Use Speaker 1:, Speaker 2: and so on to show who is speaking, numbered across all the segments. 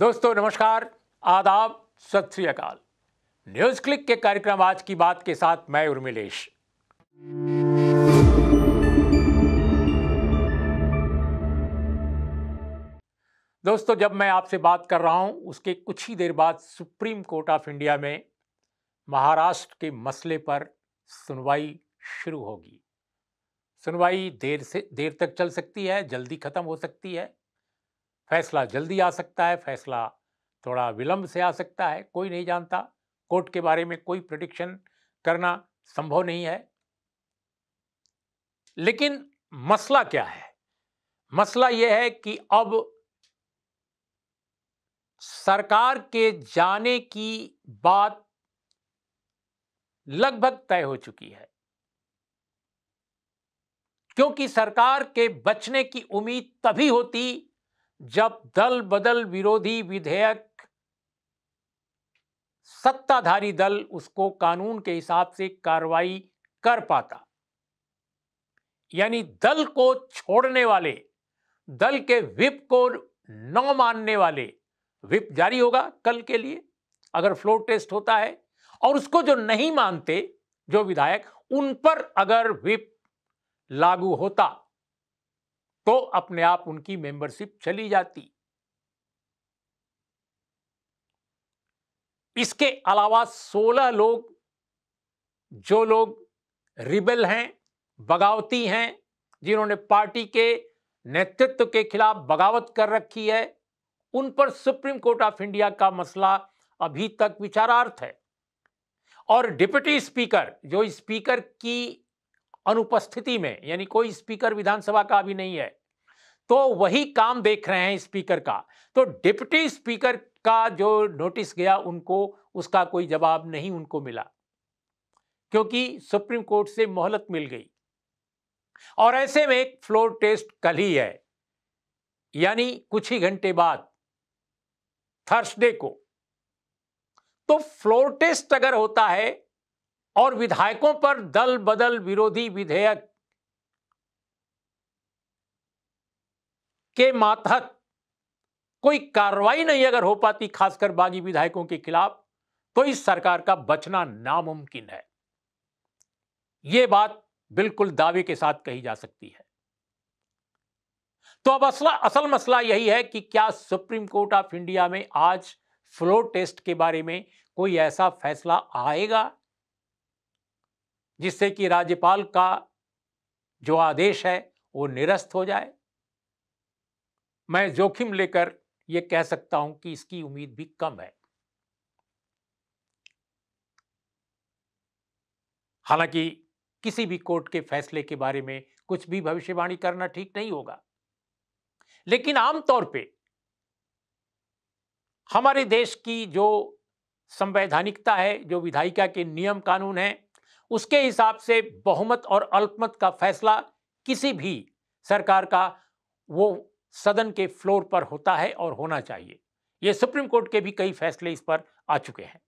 Speaker 1: दोस्तों, नमस्कार। आदाब। सत श्री अकाल। न्यूज़ क्लिक के कार्यक्रम आज की बात के साथ मैं उर्मिलेश। दोस्तों, जब मैं आपसे बात कर रहा हूँ, उसके कुछ ही देर बाद सुप्रीम कोर्ट ऑफ़ इंडिया में महाराष्ट्र के मसले पर सुनवाई शुरू होगी। सुनवाई देर से, देर तक चल सकती है, जल्दी खत्म हो सकती है। फैसला जल्दी आ सकता है, फैसला थोड़ा विलंब से आ सकता है, कोई नहीं जानता। कोर्ट के बारे में कोई प्रडिक्शन करना संभव नहीं है। लेकिन मसला क्या है? मसला यह है कि अब सरकार के जाने की बात लगभग तय हो चुकी है। क्योंकि सरकार के बचने की उम्मीद तभी होती जब दल बदल विरोधी विधेयक, सत्ताधारी दल उसको कानून के हिसाब से कार्रवाई कर पाता। यानी दल को छोड़ने वाले, दल के विप को न मानने वाले विप जारी होगा कल के लिए, अगर फ्लोर टेस्ट होता है। और उसको जो नहीं मानते, जो विधायक, उन पर अगर विप लागू होता तो अपने आप उनकी मेंबरशिप चली जाती। इसके अलावा 16 लोग, जो लोग रिबेल हैं, बगावती हैं, जिन्होंने पार्टी के नेतृत्व के खिलाफ बगावत कर रखी है, उन पर सुप्रीम कोर्ट ऑफ़ इंडिया का मसला अभी तक विचारार्थ है। और डिप्टी स्पीकर, जो स्पीकर की अनुपस्थिति में, यानी कोई स्पीकर विधानसभा का अभी नहीं है तो वही काम देख रहे हैं स्पीकर का। तो डिप्टी स्पीकर का जो नोटिस गया, उनको, उसका कोई जवाब नहीं उनको मिला। क्योंकि सुप्रीम कोर्ट से मोहलत मिल गई। और ऐसे में एक फ्लोर टेस्ट कल ही है। यानी कुछ ही घंटे बाद, थर्सडे को। तो फ्लोर टेस्ट अगर होता है, और विधायकों पर दल बदल विरोधी विधेयक के मातहत कोई कार्रवाई नहीं अगर हो पाती, खासकर बागी विधायकों के खिलाफ तो इस सरकार का बचना नामुमकिन है। यह बात बिल्कुल दावे के साथ कही जा सकती है। तो अब असला, असल मसला यही है कि क्या सुप्रीम कोर्ट ऑफ़ इंडिया में आज फ्लोर टेस्ट के बारे में कोई ऐसा फैसला आएगा? जिससे कि राज्यपाल का जो आदेश है, वो निरस्त हो जाए। मैं जोखिम लेकर यह कह सकता हूँ कि इसकी उम्मीद भी कम है। हालाँकि किसी भी कोर्ट के फैसले के बारे में कुछ भी भविष्यवाणी करना ठीक नहीं होगा। लेकिन आमतौर पे हमारे देश की जो संवैधानिकता है, जो विधायिका के नियम कानून है, उसके हिसाब से बहुमत और अल्पमत का फैसला किसी भी सरकार का वो सदन के फ्लोर पर होता है और होना चाहिए। ये सुप्रीम कोर्ट के भी कई फैसले इस पर आ चुके हैं।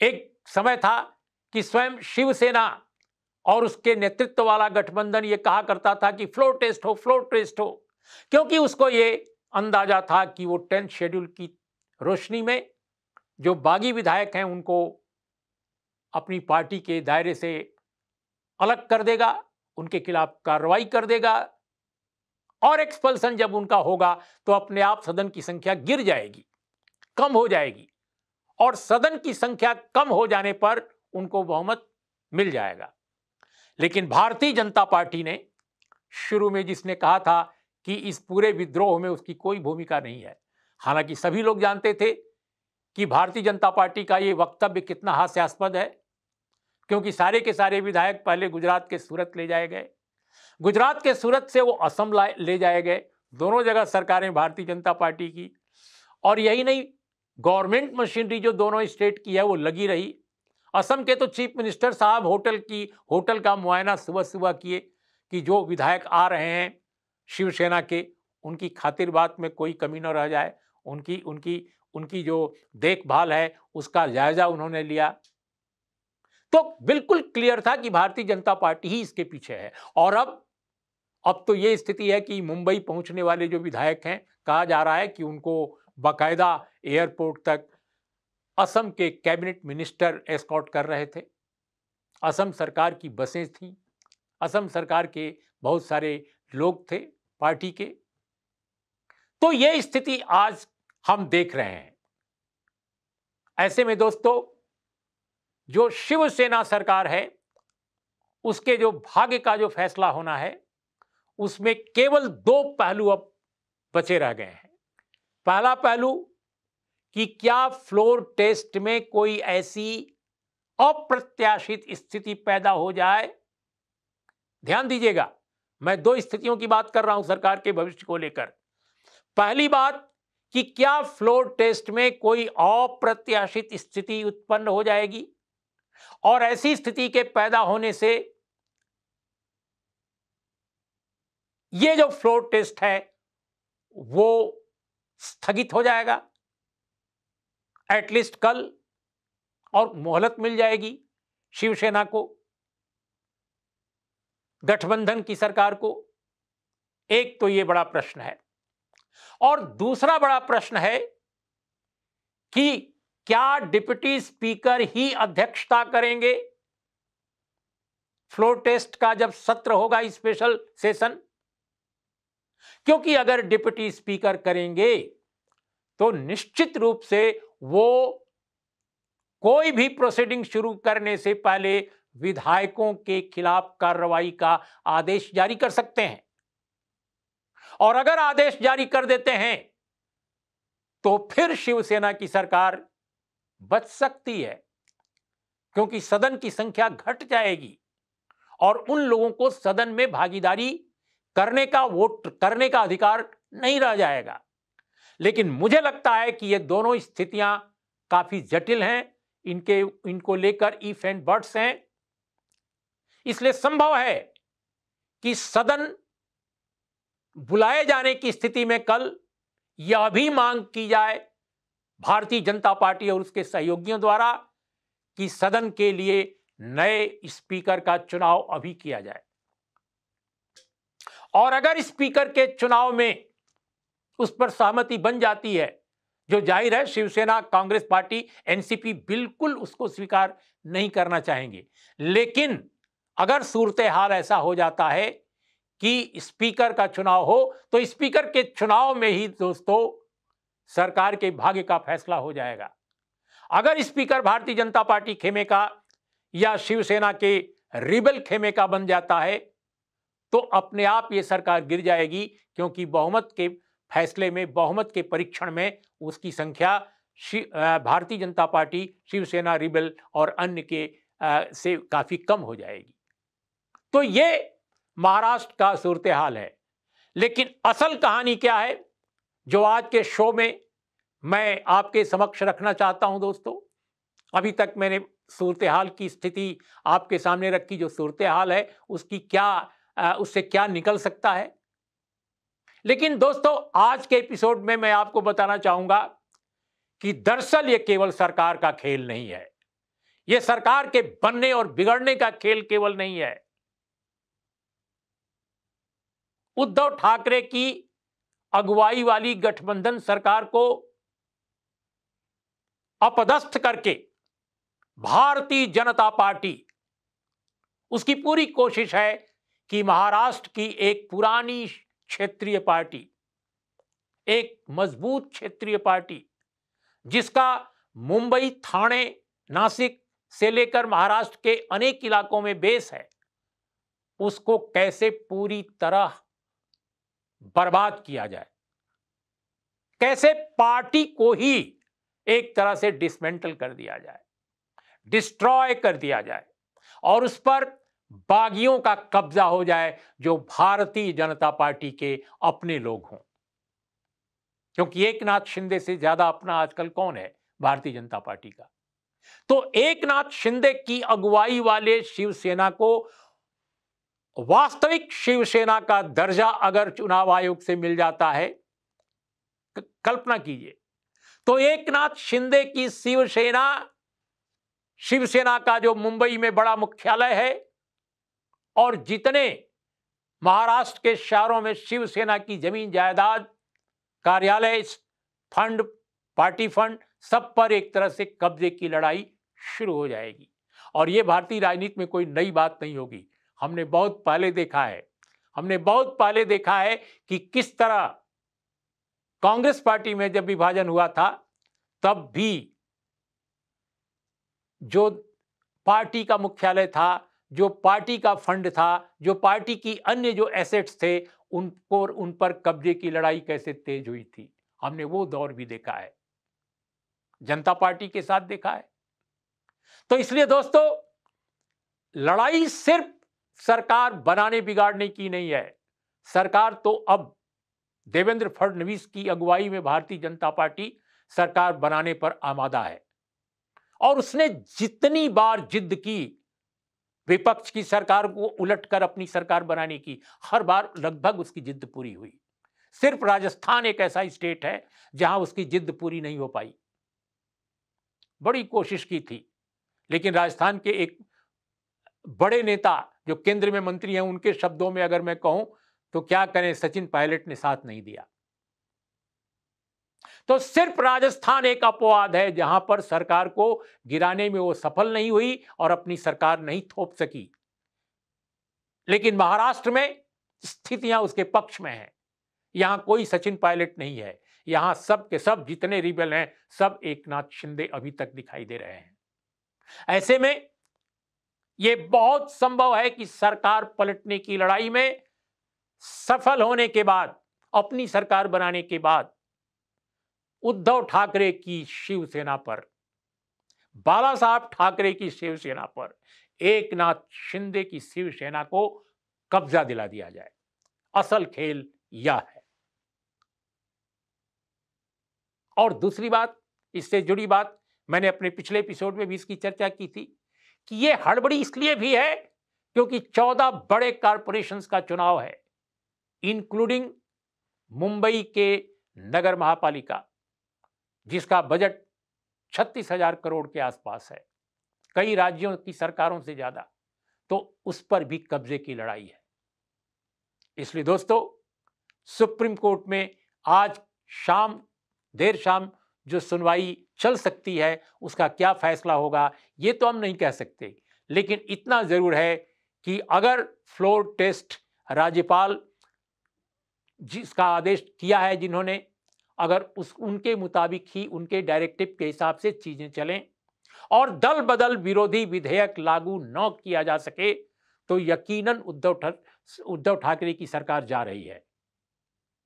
Speaker 1: एक समय था कि स्वयं शिवसेना और उसके नेतृत्व वाला गठबंधन ये कहा करता था कि फ्लोर टेस्ट हो, फ्लोर टेस्ट हो, क्योंकि उसको ये अंदाज़ा था कि वो टेंथ शेड्यूल की रोशनी में जो बागी विधायक हैं उनको अपनी पार्टी के दायरे से अलग कर देगा, उनके खिलाफ कार्रवाई कर देगा और एक्सपल्सन जब उनका होगा तो अपने आप सदन की संख्या गिर जाएगी, कम हो जाएगी। और सदन की संख्या कम हो जाने पर उनको बहुमत मिल जाएगा। लेकिन भारतीय जनता पार्टी ने शुरू में जिसने कहा था कि इस पूरे विद्रोह में उसकी कोई भूमिका नहीं है, हालाँकि सभी लोग जानते थे कि भारतीय जनता पार्टी का ये वक्तव्य कितना हास्यास्पद है, क्योंकि सारे के सारे विधायक पहले गुजरात के सूरत ले जाए गए गुजरात के सूरत से वो असम ले जाए गए। दोनों जगह सरकारें भारतीय जनता पार्टी की। और यही नहीं, गवर्नमेंट मशीनरी जो दोनों स्टेट की है वो लगी रही। असम के तो चीफ मिनिस्टर साहब होटल की, होटल का मुआयना सुबह सुबह किए कि जो विधायक आ रहे हैं शिवसेना के, उनकी खातिर बात में कोई कमी न रह जाए। उनकी उनकी उनकी जो देखभाल है, उसका जायजा उन्होंने लिया। तो बिल्कुल क्लियर था कि भारतीय जनता पार्टी ही इसके पीछे है। और अब अब तो ये स्थिति है कि मुंबई पहुँचने वाले जो विधायक हैं, कहा जा रहा है कि उनको बाकायदा एयरपोर्ट तक असम के कैबिनेट मिनिस्टर एस्कॉट कर रहे थे। असम सरकार की बसें थीं। असम सरकार के बहुत सारे लोग थे पार्टी के। तो ये स्थिति आज हम देख रहे हैं। ऐसे में दोस्तों जो शिवसेना सरकार है, उसके जो भाग्य का जो फैसला होना है, उसमें केवल दो पहलू अब बचे रह गए हैं। पहला पहलू कि क्या फ्लोर टेस्ट में कोई ऐसी अप्रत्याशित स्थिति पैदा हो जाए? ध्यान दीजिएगा, मैं दो स्थितियों की बात कर रहा हूँ सरकार के भविष्य को लेकर। पहली बात कि क्या फ्लोर टेस्ट में कोई अप्रत्याशित स्थिति उत्पन्न हो जाएगी? और ऐसी स्थिति के पैदा होने से ये जो फ्लोर टेस्ट है, वो स्थगित हो जाएगा। एटलीस्ट कल और मोहलत मिल जाएगी शिवसेना को, गठबंधन की सरकार को। एक तो यह बड़ा प्रश्न है। और दूसरा बड़ा प्रश्न है कि क्या डिप्टी स्पीकर ही अध्यक्षता करेंगे? फ्लोर टेस्ट का जब सत्र होगा स्पेशल सेशन, क्योंकि अगर डिप्टी स्पीकर करेंगे तो निश्चित रूप से वो कोई भी प्रोसीडिंग शुरू करने से पहले विधायकों के खिलाफ कार्रवाई का आदेश जारी कर सकते हैं। और अगर आदेश जारी कर देते हैं तो फिर शिवसेना की सरकार बच सकती है, क्योंकि सदन की संख्या घट जाएगी और उन लोगों को सदन में भागीदारी करने का वोट, करने का अधिकार नहीं रह जाएगा। लेकिन मुझे लगता है कि ये दोनों स्थितियाँ काफ़ी जटिल हैं। इनके, इनको लेकर इफ़ एंड बर्ड्स हैं। इसलिए संभव है कि सदन बुलाए जाने की स्थिति में कल यह भी मांग की जाए भारतीय जनता पार्टी और उसके सहयोगियों द्वारा कि सदन के लिए नए स्पीकर का चुनाव अभी किया जाए। और अगर स्पीकर के चुनाव में उस पर सहमति बन जाती है, जो ज़ाहिर है शिवसेना, कांग्रेस पार्टी, एनसीपी बिल्कुल उसको स्वीकार नहीं करना चाहेंगे। लेकिन अगर सूरत हाल ऐसा हो जाता है कि स्पीकर का चुनाव हो तो स्पीकर के चुनाव में ही दोस्तों सरकार के भाग्य का फैसला हो जाएगा। अगर स्पीकर भारतीय जनता पार्टी खेमे का या शिवसेना के रिबल खेमे का बन जाता है तो अपने आप ये सरकार गिर जाएगी क्योंकि बहुमत के फैसले में बहुमत के परीक्षण में उसकी संख्या भारतीय जनता पार्टी शिवसेना रिबल और अन्य के आ, से काफ़ी कम हो जाएगी। तो ये महाराष्ट्र का सूरत हाल है। लेकिन असल कहानी क्या है? जो आज के शो में मैं आपके समक्ष रखना चाहता हूँ दोस्तों। अभी तक मैंने सूरत हाल की स्थिति आपके सामने रखी, जो सूरत हाल है, उसकी क्या उससे क्या निकल सकता है? लेकिन दोस्तों, आज के एपिसोड में मैं आपको बताना चाहूँगा कि दरअसल ये केवल सरकार का खेल नहीं है। यह सरकार के बनने और बिगड़ने का खेल केवल नहीं है। उद्धव ठाकरे की अगुवाई वाली गठबंधन सरकार को अपदस्थ करके भारतीय जनता पार्टी। उसकी पूरी कोशिश है कि महाराष्ट्र की एक पुरानी क्षेत्रीय पार्टी, एक मज़बूत क्षेत्रीय पार्टी, जिसका मुंबई थाने, नासिक से लेकर महाराष्ट्र के अनेक इलाकों में बेस है, उसको कैसे पूरी तरह बर्बाद किया जाए? कैसे पार्टी को ही एक तरह से डिसमेंटल कर दिया जाए डिस्ट्रॉय कर दिया जाए और उस पर बागियों का कब्जा हो जाए जो भारतीय जनता पार्टी के अपने लोग हों। क्योंकि एक नाथ शिंदे से ज़्यादा अपना आजकल कौन है? भारतीय जनता पार्टी का। तो एक नाथ शिंदे की अगुवाई वाले शिवसेना को वास्तविक शिवसेना का दर्जा अगर चुनाव आयोग से मिल जाता है कल्पना कीजिए। तो एक नाथ शिंदे की शिवसेना शिवसेना का जो मुंबई में बड़ा मुख्यालय है, और जितने महाराष्ट्र के शहरों में शिवसेना की ज़मीन जायदाद, कार्यालय, फंड, पार्टी फंड, सब पर एक तरह से कब्जे की लड़ाई शुरू हो जाएगी। और ये भारतीय राजनीति में कोई नई बात नहीं होगी। हमने बहुत पहले देखा है, हमने बहुत पहले देखा है कि किस तरह कांग्रेस पार्टी में जब विभाजन हुआ था, तब भी जो पार्टी का मुख्यालय था, जो पार्टी का फंड था, जो पार्टी की अन्य जो एसेट्स थे उनको उन पर कब्जे की लड़ाई कैसे तेज हुई थी? हमने वो दौर भी देखा है। जनता पार्टी के साथ देखा है। तो इसलिए दोस्तों, लड़ाई सिर्फ़ सरकार बनाने, बिगाड़ने की नहीं है। सरकार तो अब देवेंद्र फडणवीस की अगुवाई में भारतीय जनता पार्टी सरकार बनाने पर आमादा है। और उसने जितनी बार जिद की, विपक्ष की सरकार को उलटकर अपनी सरकार बनाने की, हर बार लगभग उसकी जिद पूरी हुई। सिर्फ़ राजस्थान एक ऐसा स्टेट है जहाँ उसकी जिद पूरी नहीं हो पाई। बड़ी कोशिश की थी, लेकिन राजस्थान के एक बड़े नेता जो केंद्र में मंत्री हैं, उनके शब्दों में अगर मैं कहूँ तो क्या करें? सचिन पायलट ने साथ नहीं दिया। तो सिर्फ़ राजस्थान एक अपवाद है, जहाँ पर सरकार को गिराने में वो सफल नहीं हुई और अपनी सरकार नहीं थोप सकी। लेकिन महाराष्ट्र में स्थितियाँ उसके पक्ष में हैं। यहाँ कोई सचिन पायलट नहीं है। यहाँ सब के सब जितने रिबल हैं, सब एक नाथ शिंदे अभी तक दिखाई दे रहे हैं। ऐसे में यह बहुत संभव है कि सरकार पलटने की लड़ाई में सफल होने के बाद, अपनी सरकार बनाने के बाद, उद्धव ठाकरे की शिवसेना पर बाला साहब ठाकरे की शिवसेना पर एक नाथ शिंदे की शिवसेना को कब्जा दिला दिया जाए। असल खेल यह है। और दूसरी बात, इससे जुड़ी बात, मैंने अपने पिछले एपिसोड में भी इसकी चर्चा की थी कि यह हड़बड़ी इसलिए भी है क्योंकि चौदह बड़े कारपोरेशन का चुनाव है। इंक्लूडिंग मुंबई के नगर महापालिका, जिसका बजट छत्तीस हज़ार करोड़ के आसपास है। कई राज्यों की सरकारों से ज़्यादा तो उस पर भी कब्जे की लड़ाई है। इसलिए दोस्तों, सुप्रीम कोर्ट में आज शाम, देर शाम जो सुनवाई चल सकती है, उसका क्या फैसला होगा, ये तो हम नहीं कह सकते। लेकिन इतना ज़रूर है कि अगर फ्लोर टेस्ट राज्यपाल जिसका आदेश किया है जिन्होंने, अगर उस, उनके मुताबिक ही उनके डायरेक्टिव के हिसाब से चीज़ें चलें और दल बदल विरोधी विधेयक लागू न किया जा सके तो यकीनन उद्धव उद्धव ठाकरे की सरकार जा रही है।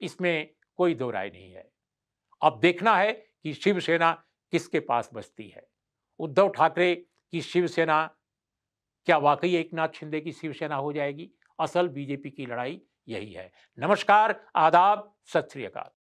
Speaker 1: इसमें कोई दो राय नहीं है। अब देखना है कि शिवसेना किसके पास बचती है। उद्धव ठाकरे की शिवसेना, क्या वाकई एक नाथ शिंदे की शिवसेना हो जाएगी? असल बीजेपी की लड़ाई यही है। नमस्कार आदाब सत श्री अकाल।